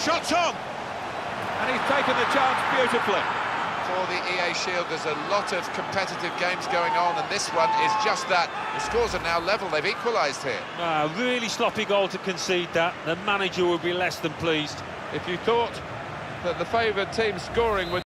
shot's on! And he's taken the chance beautifully. For the EA Shield, there's a lot of competitive games going on, and this one is just that. The scores are now level, they've equalised here. Ah, really sloppy goal to concede that. The manager would be less than pleased. If you thought that the favoured team scoring would